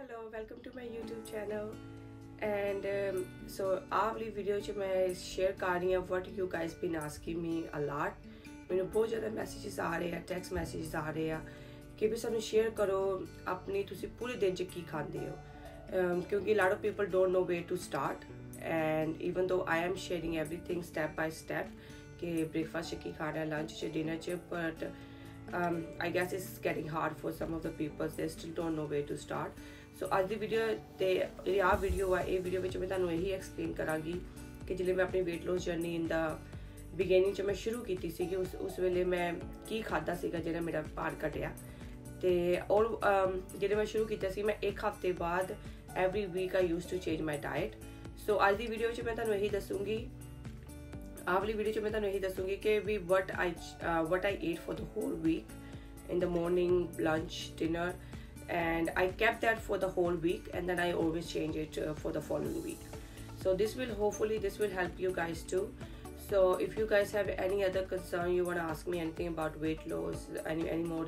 Hello welcome to my YouTube channel and so आवली video च मैं share कर रही हूँ what you guys been asking me a lot मैंने बहुत ज़्यादा मैसेजेस आ रहे हैं टैक्स मैसेजेस आ रहे हैं, कि भी सानू शेयर करो अपनी तुम पूरे दिन की खाते हो um, क्योंकि lot of people don't know where to start and even though I am sharing everything step by step कि ब्रेकफास्ट की खाना है लंच डिनर च but I guess is it's hard for for some of the people. They still don't know where to. So ਅੱਜ ਦੀ video ਤੇ ਇਹ ਆ ਵੀਡੀਓ ਆ, ਇਹ ਵੀਡੀਓ ਵਿੱਚ ਮੈਂ ਤੁਹਾਨੂੰ ਇਹੀ ਐਕਸਪਲੇਨ ਕਰਾਂਗੀ ਕਿ ਜਿਹੜੇ ਮੈਂ ਆਪਣੀ weight loss journey in the beginning ਚ ਮੈਂ ਸ਼ੁਰੂ ਕੀਤੀ ਸੀ ਕਿ ਉਸ ਉਸ ਵੇਲੇ ਮੈਂ ਕੀ ਖਾਦਾ ਸੀਗਾ ਜਿਹੜਾ ਮੇਰਾ ਭਾਰ ਘਟਿਆ। ਤੇ ਔਰ ਜਿਹੜੇ ਮੈਂ ਸ਼ੁਰੂ ਕੀਤਾ ਸੀ, ਮੈਂ ਇੱਕ ਹਫ਼ਤੇ ਬਾਅਦ every week I use to change my diet so ਅੱਜ ਦੀ ਵੀਡੀਓ ਵਿੱਚ ਮੈਂ ਤੁਹਾਨੂੰ ਇਹੀ ਦੱਸੂਗੀ, ਆਹ ਵਾਲੀ ਵੀਡੀਓ 'ਚ ਮੈਂ ਤੁਹਾਨੂੰ ਇਹੀ ਦੱਸੂਗੀ ਕਿ ਵੀ what I what I ate ate for the week in in the lunch dinner and I kept that for the whole week and then I always change it uh, for the following week. So this will hopefully this will help you guys too. So if you guys have any other concern you want to ask me anything about weight loss any any more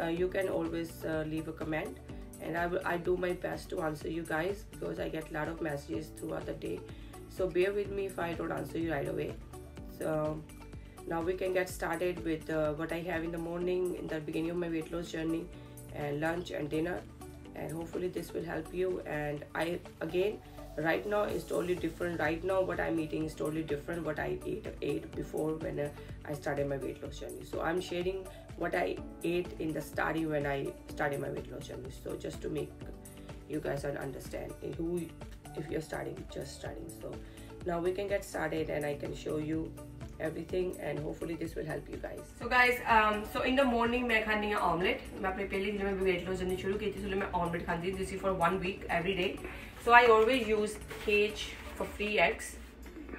uh, you can always uh, leave a comment. And I will I do my best to answer you guys because I get a lot of messages throughout the day. So bear with me if I don't answer you right away. So now we can get started with uh, what I have in the morning in the beginning of my weight loss journey and lunch and dinner and hopefully this will help you. And I again right now is totally different. Right now what I'm eating is totally different what I ate ate before when uh, I started my weight loss journey. So I'm sharing what I ate in the starting when I started my weight loss journey. So just to make you guys understand who if you're starting just starting. So now we can get started and I can show you everything and hopefully this will help you guys so guys um so in the morning मैं खानी है omelet मैं अपने पहले दिन में weight loss journey शुरू की थी इसलिए मैं omelet खाती थी for one week every day so I always use cage for free eggs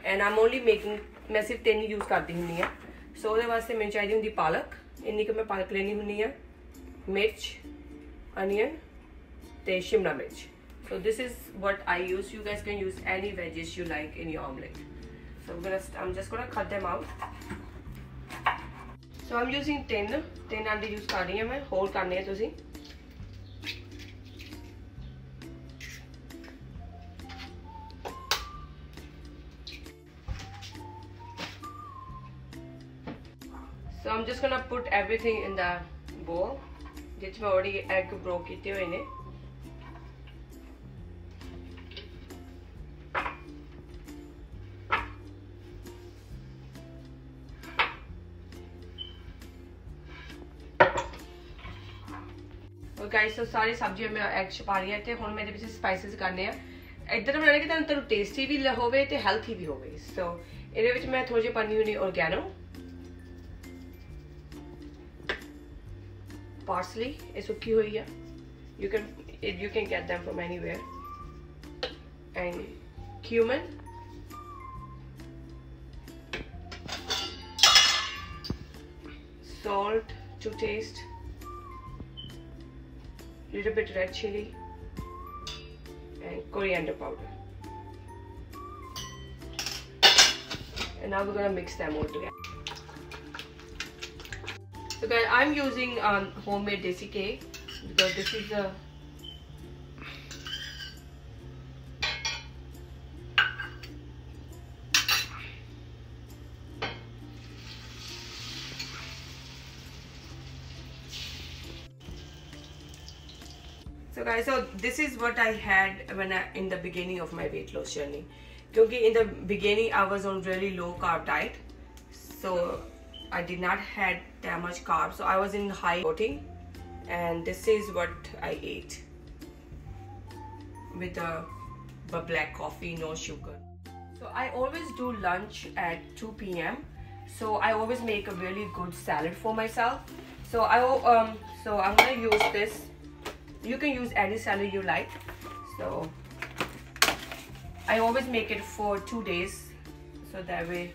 and I'm only making मैं सिर्फ तीन यूज करती ਹੁੰਦੀ ਆ ਸੋ ਉਹਦੇ ਵਾਸਤੇ ਮੈਨੂੰ ਚਾਹੀਦੀ ਹੁੰਦੀ ਪਾਲਕ ਇੰਨੀ ਕੁ ਮੈਂ ਪਾਲਕ ਲੈਣੀ ਹੁੰਦੀ ਆ ਮਿਰਚ ਅਨੀਅਨ ਤੇ ਸ਼ਿਮਲਾ ਮਿਰਚ so this is what I use you guys can use any veggies you like in your omelet so I'm gonna I'm just gonna cut them out so I'm using 10 10 ਆਂਡੇ use ਕਰ ਰਹੀ ਹਾਂ ਮੈਂ ਹੋਰ ਕਰਨੇ ਆ ਤੁਸੀਂ so I'm just gonna put everything in the bowl ਜਿਸ ਮੈਂ already egg broke ਕੀਤੇ ਹੋਏ ਨੇ ਔਰ ਗਾਇਸ ਸੋ ਸਾਰੀ ਸਬਜ਼ੀਆਂ ਮੈਂ ਐਡ ਚ ਪਾ ਤੇ ਹੁਣ ਮੈਂ ਇਹਦੇ ਵਿੱਚ ਸਪਾਈਸਿਸ ਕਰਨੇ ਆ ਇਦਾਂ ਬਣਾਉਣਾ ਕਿ ਤੁਹਾਨੂੰ ਤੁਹਾਨੂੰ ਟੇਸਟੀ ਵੀ ਹੋਵੇ ਤੇ ਹੈਲਥੀ ਵੀ ਹੋਵੇ ਸੋ ਇਹਦੇ ਵਿੱਚ ਮੈਂ ਥੋੜੀ ਜਿਹੇ ਪਾਣੀ ਹੋਣੀ ਔਰਗੈਨੋ ਪਾਰਸਲੀ ਇਹ ਸੁੱਕੀ ਹੋਈ ਆ you can you can get them from anywhere and cumin, salt to taste little bit red chili and coriander powder. And now we're gonna mix them all together. So guys i'm using um, homemade desi cake because this is a so guys so this is what i had when i in the beginning of my weight loss journey. because in the beginning i was on really low carb diet. So i did not had that much carbs. So i was in high protein and this is what i ate with a, the black coffee no sugar. So i always do lunch at 2 p.m so i always make a really good salad for myself. So i um so i'm gonna use this you can use any salad you like. So I always make it for two days so that way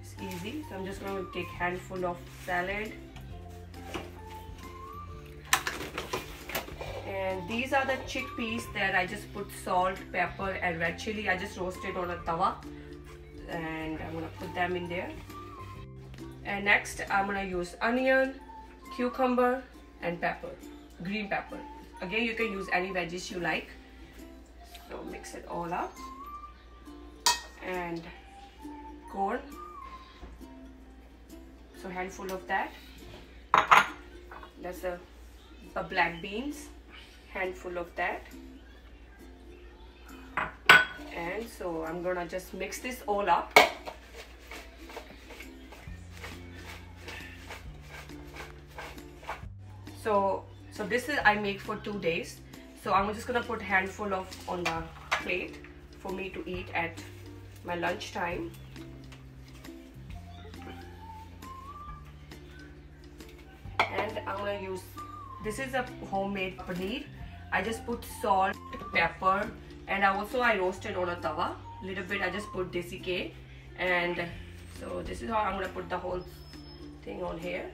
it's easy. So I'm just going to take handful of salad. And these are the chickpeas that I just put salt pepper and red chili. I just roasted on a tawa and I'm gonna put them in there. And next I'm gonna use onion cucumber and pepper green pepper again you can use any veggies you like. So mix it all up. And corn so handful of that. That's a, a black beans. Handful of that. And so I'm gonna just mix this all up. So so this is I make for two days. So I'm just gonna put handful of on the plate for me to eat at my lunch time. And I'm gonna use this is a homemade paneer. I just put salt pepper and I also I roasted on a tawa. Little bit I just put desi ghee and so this is how I'm gonna put the whole thing on here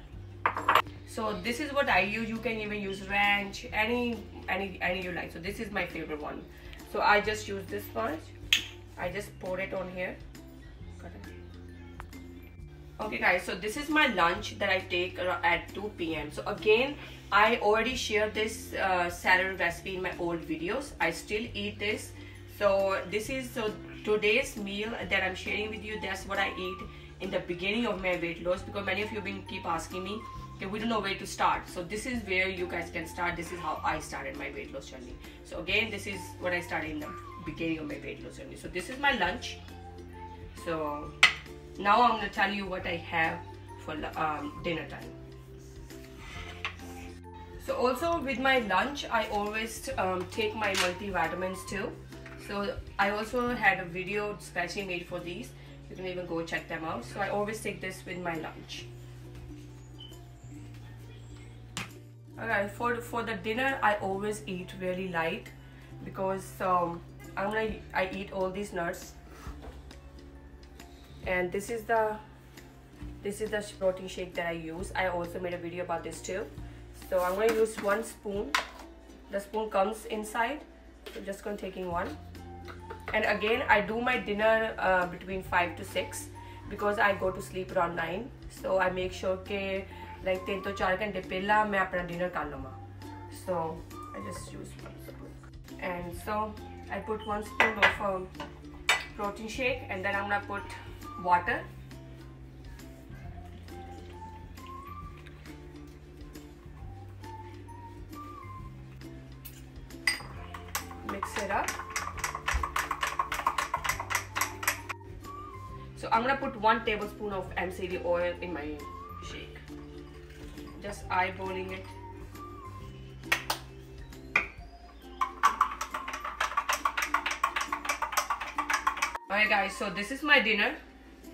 so this is what I use. You can even use ranch any any any you like. So this is my favorite one. So I just use this much I just pour it on here. Okay guys. So this is my lunch that I take at 2 p.m. so again I already shared this uh, salad recipe in my old videos. I still eat this. So this is so today's meal that I'm sharing with you. That's what I eat in the beginning of my weight loss because many of you been keep asking me okay we don't know where to start. So this is where you guys can start. This is how I started my weight loss journey. So again this is what I started in the beginning of my weight loss journey. So this is my lunch. So now I'm gonna tell you what I have for um, dinner time. So also with my lunch I always um, take my multivitamins too. So I also had a video specially made for these. You can even go check them out. So I always take this with my lunch okay for for the dinner I always eat really light because um, I'm gonna I eat all these nuts. And this is the this is the protein shake that I use. I also made a video about this too. So I'm to use one spoon. The spoon comes inside. So just going to taking one. And again I do my dinner uh, between 5 to 6 because I go to sleep around 9 so I make sure ke like तीन तो चार घंटे पहला मैं अपना dinner कर लूँगा। So I just use and so I put one spoon of protein shake and then I'm gonna put water. Mix it up. So I'm gonna put one tablespoon of MCT oil in my just eyeballing it. Alright guys so this is my dinner.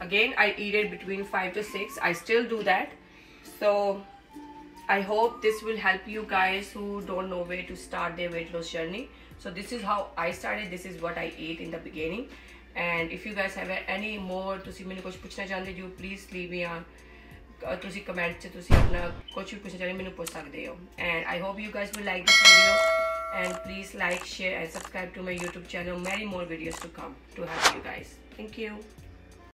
Again I eat it between 5 to 6 I still do that. So I hope this will help you guys who don't know where to start their weight loss journey. So this is how I started. This is what I ate in the beginning. And if you guys have any more to see me kuch you please leave me on ਤੁਸੀਂ comment 'ਚ ਤੁਸੀਂ ਆਪਣਾ ਕੁਝ ਵੀ ਪੁੱਛਣਾ ਚਾਹੁੰਦੇ ਮੈਨੂੰ ਪੁੱਛ ਸਕਦੇ ਹੋ। And I hope you guys will like this video and please like share and subscribe to my YouTube channel many more videos to come to help you guys thank you